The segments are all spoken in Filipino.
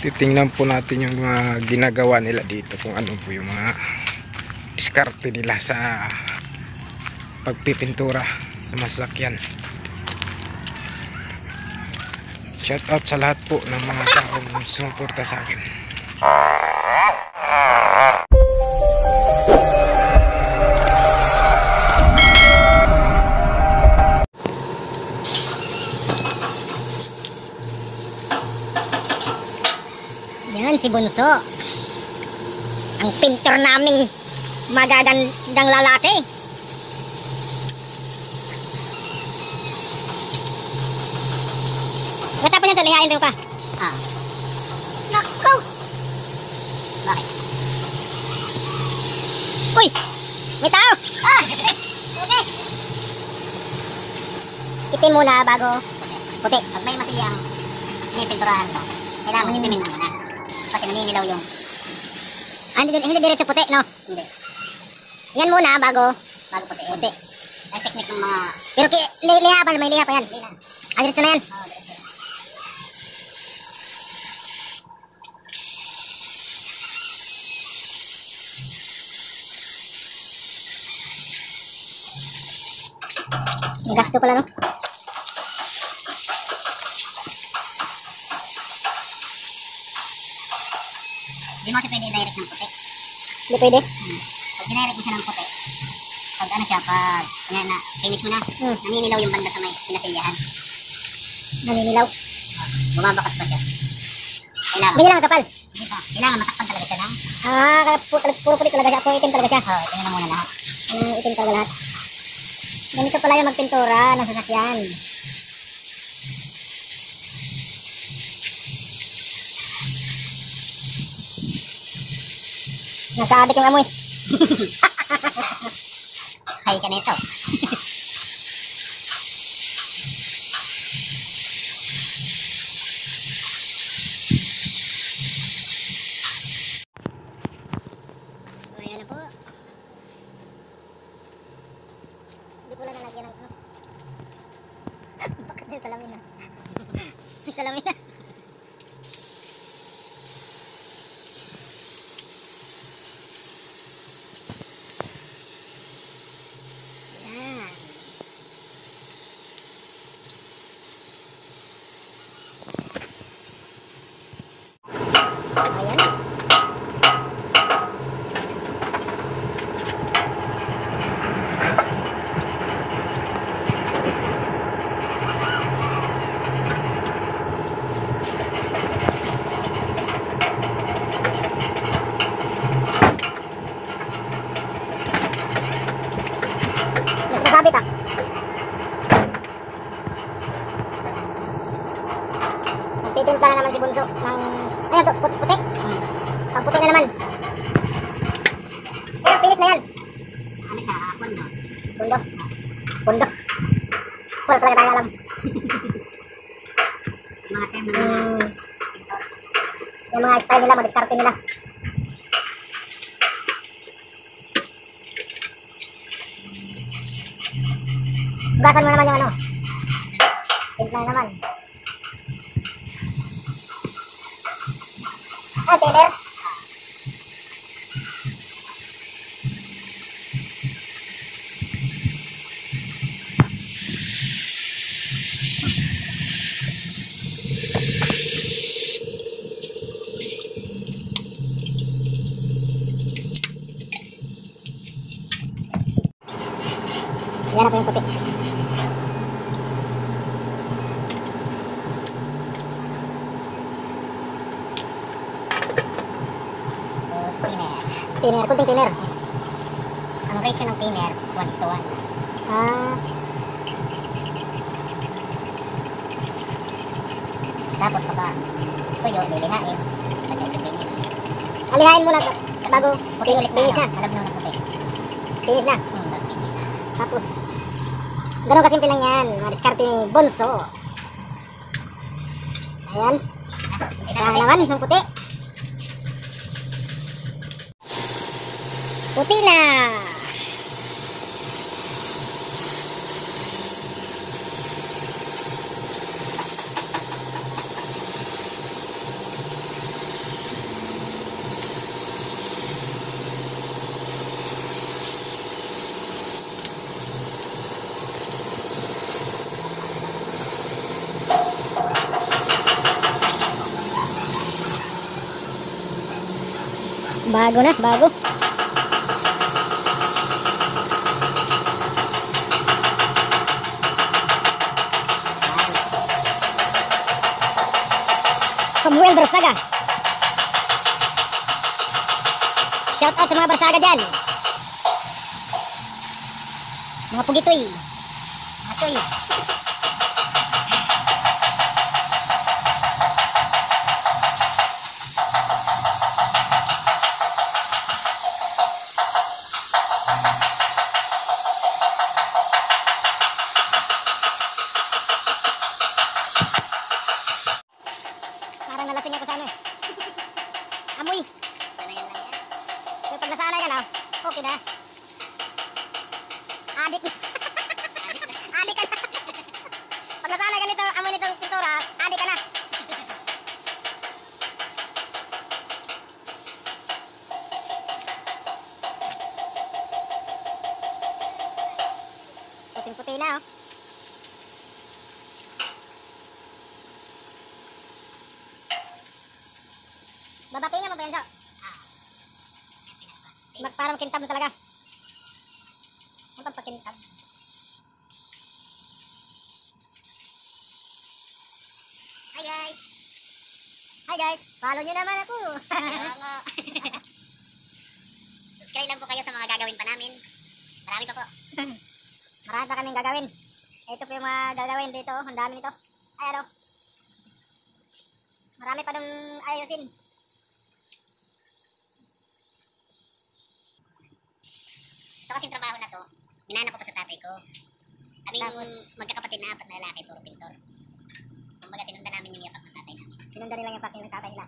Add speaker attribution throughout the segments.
Speaker 1: titingnan po natin yung mga ginagawa nila dito kung ano po yung mga diskarte nila sa pagpipintura sa masakyan shout out sa lahat po ng mga taong sumuporta sa akin
Speaker 2: si Bunso. Ang pintor naming magagandang lalaki. Matapos yan, lihain daw pa. Ah. Nako! Bakit? Uy! May tao! Ah! Okay. Itim muna bago puti. Pag may masilyang pinipinturahan mo, kailangan itimin mo muna. Kasi naninilaw yung... Ah, hindi, hindi diretso puti, no? Hindi. Yan muna bago... Bago puti. Puti. Ay, technique ng mga... Pero ki, li, liha pa, may liha pa yan. Ah, diretso na yan. Diretso. May gasto pala, no?
Speaker 3: Hindi mo kasi pwede direct ng puti.
Speaker 2: Hindi pwede.
Speaker 3: Pag dinirect mo siya ng puti, pag ano siya, pag kanya na, finish mo na,
Speaker 2: Hmm.
Speaker 3: naninilaw yung banda sa may pinasilyahan.
Speaker 2: Naninilaw.
Speaker 3: Bumabakas pa siya. Kailangan.
Speaker 2: Hindi lang kapal.
Speaker 3: Hindi pa. Kailangan matakpan talaga siya ng,
Speaker 2: Ah, kaya pu- puro puti talaga siya. Puro itim talaga siya.
Speaker 3: oh, tingnan mo muna lahat.
Speaker 2: Mm, itim talaga lahat. Ganito pala yung magpintura ng sasakyan. Nasa adik yung amoy.
Speaker 3: Hay ka nito.
Speaker 2: So, ayan na po. Hindi ko lang nalagyan ng ano. Bakit yung salamin na? Yung salamin na. Yan. Ayan. Mas masabit ah. Nagtitimpla na naman si Bunso ng... Ayan puti. puti.
Speaker 3: Hmm.
Speaker 2: Pang puti na naman. Ayan, pinis na yan.
Speaker 3: Ano siya, ah, kondo.
Speaker 2: Pundo. Wala talaga tayo alam.
Speaker 3: Mga term mga
Speaker 2: Hmm. Yung mga style nila, madiskarte nila. Hugasan mo naman yung ano. Timpla na naman. Ah, Taylor. Yan na po yung puti.
Speaker 3: Tapos thinner.
Speaker 2: Thinner, kunting thinner.
Speaker 3: Ang ratio ng thinner, 1 is to 1.
Speaker 2: Ah,
Speaker 3: Tapos pagka tuyo, lilihain.
Speaker 2: Alihain muna bago
Speaker 3: Puti ulit na.
Speaker 2: finish na.
Speaker 3: Malabnaw na puti.
Speaker 2: Finish na.
Speaker 3: Hmm, tapos finish na.
Speaker 2: Tapos, ganun kasimple lang yan. Mga diskarte ni Bonso. Ayan.
Speaker 3: Isa
Speaker 2: Isa naman ng puti. Puti na. Bago na, bago. Samuel Barsaga. Shout out sa mga Barsaga dyan. Mga pugitoy. Mga Babatingan mo ba yan, So? Mag, para makintab mo talaga. Ano pang pakintab? Hi guys! Hi guys! Follow nyo naman ako!
Speaker 3: Kaya nga. Subscribe lang po kayo sa mga gagawin pa namin. Marami pa po.
Speaker 2: Marami pa kaming gagawin. Ito po yung mga gagawin dito. Ang dami nito. Ay ano? Marami pa nung ayusin.
Speaker 3: Ito kasing trabaho na to, minana ko pa sa tatay ko. Kaming
Speaker 2: Tapos?
Speaker 3: magkakapatid na apat na lalaki, puro pintor. Kumbaga sinundan namin yung yapak ng tatay namin.
Speaker 2: Sinundan nila yung packing ng tatay nila.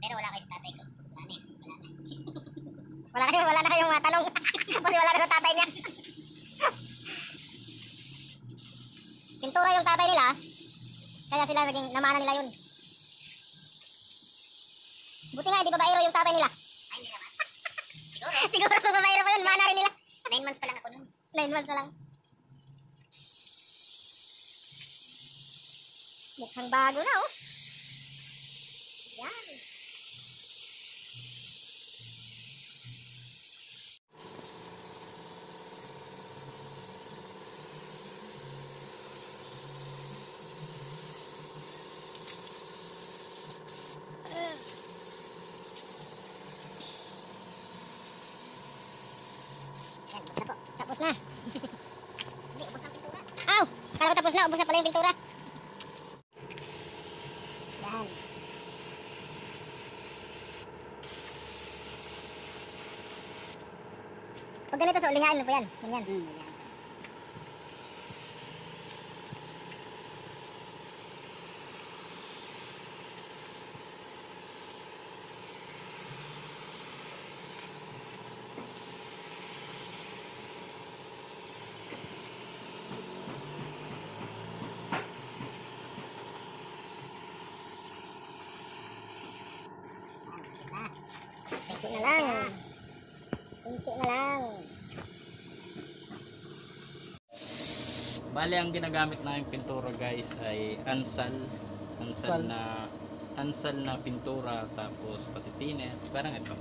Speaker 3: Pero wala kayo sa tatay ko. Wala na eh. Wala na.
Speaker 2: Wala kayo, wala na kayong mga tanong. Kasi wala na sa tatay niya. Pintura yung tatay nila. Kaya sila naging namana nila yun. Buti nga, hindi babaero yung tatay nila.
Speaker 3: Siguro.
Speaker 2: Siguro kung babaero pa yun, mana rin nila.
Speaker 3: Nine months pa lang ako nun.
Speaker 2: Nine months na lang. Mukhang bago na, oh. Yan.
Speaker 3: Yan, bus na po.
Speaker 2: Tapos na.
Speaker 3: Hindi, ubos ng pintura.
Speaker 2: Aw! Kala ko tapos na. Ubus na pala yung pintura. Yan. Pag ganito sa ulingain mo pa yan. Ganyan.
Speaker 3: Hmm, yan.
Speaker 2: Kunti na lang. Kunti na lang.
Speaker 4: Bali, ang ginagamit namin pintura guys ay ansal. Ansal
Speaker 1: Sal.
Speaker 4: na ansal na pintura tapos pati thinner. Parang ito.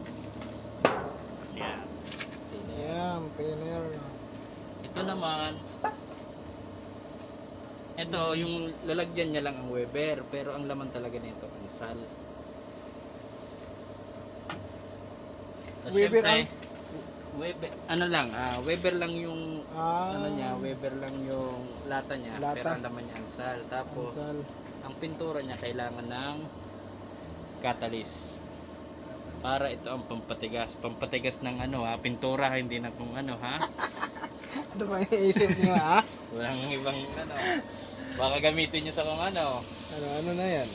Speaker 4: Yan. Thinner.
Speaker 1: Yan, pinner.
Speaker 4: Ito naman ito, yung lalagyan niya lang ang Weber, pero ang laman talaga nito ansal. So,
Speaker 1: Weber
Speaker 4: syempre, Weber, ano lang, ah, Weber lang yung
Speaker 1: Ah,
Speaker 4: ano niya, Weber lang yung lata niya,
Speaker 1: Lata.
Speaker 4: pero ang laman niya ansal. Tapos,
Speaker 1: Ansal.
Speaker 4: ang pintura niya kailangan ng catalyst. Para ito ang pampatigas. Pampatigas ng ano ha, pintura, hindi na kung ano ha.
Speaker 1: Ano ba iisip niyo ah?
Speaker 4: Walang ibang ano. Baka gamitin niyo sa kung ano.
Speaker 1: Ano, ano na yan?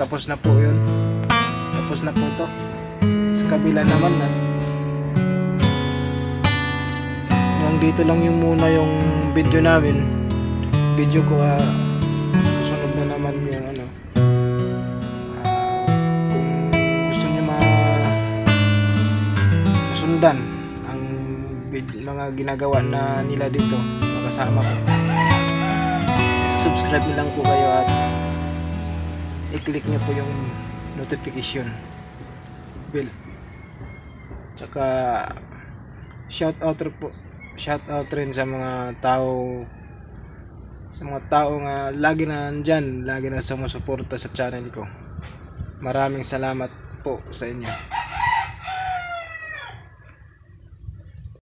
Speaker 1: Tapos na po yun. Tapos na po ito sa kabila naman at hanggang dito lang yung muna yung video namin. Video ko ah. Susunod na naman yung ano. Ah, kung gusto niyo ma masundan ang mga ginagawa na nila dito makasama ko. Subscribe na lang po kayo at i-click niyo po yung notification. Bell tsaka shout out po shout out rin sa mga tao sa mga tao nga lagi na nandyan lagi na sumusuporta sa channel ko. Maraming salamat po sa inyo